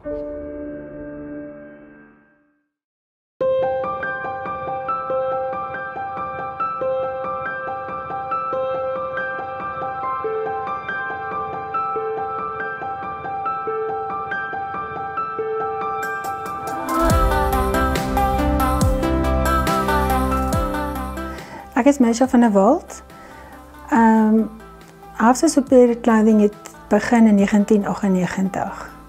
Ek is Mesha van der Walt. Ehm um, Afse Superior Clothing het begin in 1998.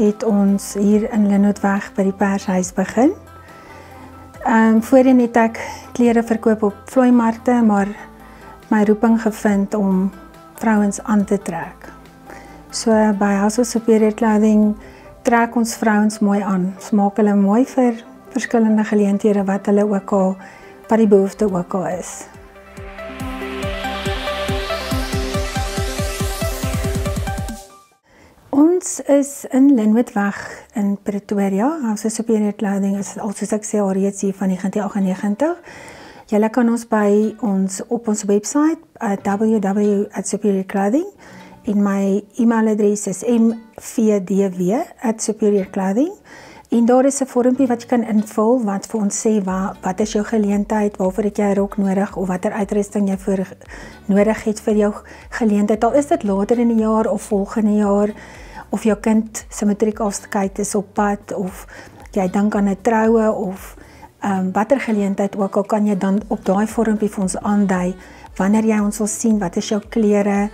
Het ons hier in Linnootweg by die Pershuis begin. Ehm um, voorheen het ek klere verkoop op vloeimarkte, maar my roeping gevind om vrouens aan te trek. So by Afse Superior Clothing trek ons vrouens mooi aan. Ons maak hulle mooi vir verskillende geleenthede wat hulle ook al wat die behoefte ook al is. Ons is in Linwoodweg in Pretoria. Ons is Superior Clothing is al soos ek sê al reeds hier van 1998. Julle kan ons by ons op ons webwerf uh, www.superiorclothing en my e-mailadres is mvdw@superiorclothing En daar is 'n vormpie wat jy kan invul wat vir ons sê wat wat is jou geleentheid, waarvoor het jy 'n rok nodig of watter uitrusting jy vir nodig het vir jou geleentheid. Al is dit later in die jaar of volgende jaar of jou kind se matriekafskeid is op pad of jy dink aan 'n troue of ehm um, watter geleentheid ook al kan jy dan op daai vormpie vir ons aandui wanneer jy ons wil sien, wat is jou klere,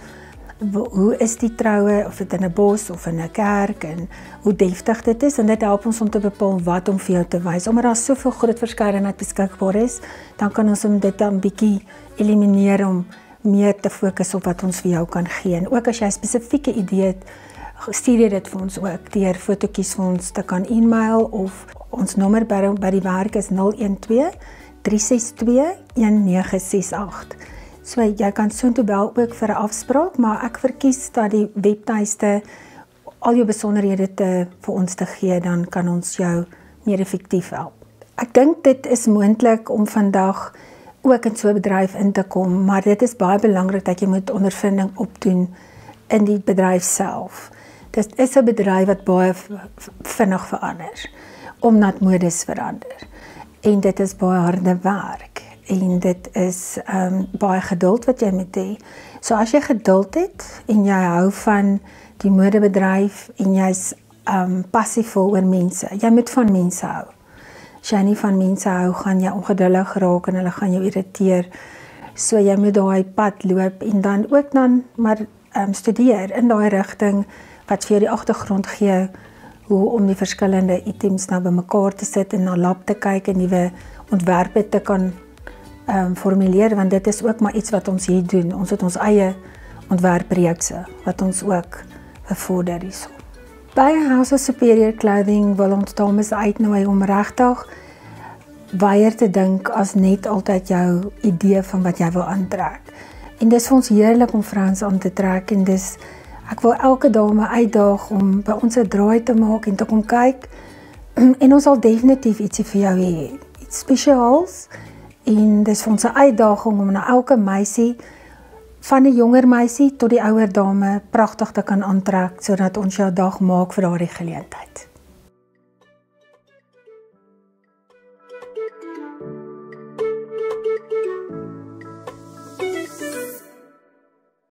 hoe is die troue of dit in 'n bos of in 'n kerk en hoe deftig dit is en dit help ons om te bepaal wat om vir jou te wys. Omdat daar soveel groot verskeidenheid beskikbaar is, dan kan ons om dit dan bietjie elimineer om meer te fokus op wat ons vir jou kan gee. En ook as jy spesifieke idee het, stuur jy dit vir ons ook deur fotootjies vir ons te kan e-mail of ons nommer by, by die werk is 012 362 1968. So jy kan soontoe bel ook vir 'n afspraak, maar ek verkies dat die webtuiste al jou besonderhede te vir ons te gee, dan kan ons jou meer effektief help. Ek dink dit is moontlik om vandag ook in so 'n bedryf in te kom, maar dit is baie belangrik dat jy moet ondervinding opdoen in die bedryf self. Dit is 'n bedryf wat baie vinnig verander omdat modes verander. En dit is baie harde werk en dit is ehm um, baie geduld wat jy moet hê. So as jy geduld het en jy hou van die modebedryf en jy's ehm um, passievol oor mense. Jy moet van mense hou. As jy nie van mense hou, gaan jy ongeduldig raak en hulle gaan jou irriteer. So jy moet daai pad loop en dan ook dan maar ehm um, studeer in daai rigting wat vir jou die agtergrond gee hoe om die verskillende items nou bymekaar te sit en na lab te kyk en nuwe ontwerpe te kan ehm um, formuleer want dit is ook maar iets wat ons hier doen. Ons het ons eie ontwerpreekse wat ons ook bevorder hierso. By House of Superior Clothing wil ons dames uitnooi om regtig weier te dink as net altyd jou idee van wat jy wil aantrek. En dis vir ons heerlik om vrouens aan te trek en dis ek wil elke dame uitdaag om by ons 'n draai te maak en te kom kyk en ons sal definitief ietsie vir jou hê. Iets spesiaals En dis vir ons 'n uitdaging om na elke meisie van die jonger meisie tot die ouer dame pragtig te kan aantrek sodat ons jou dag maak vir daardie geleentheid.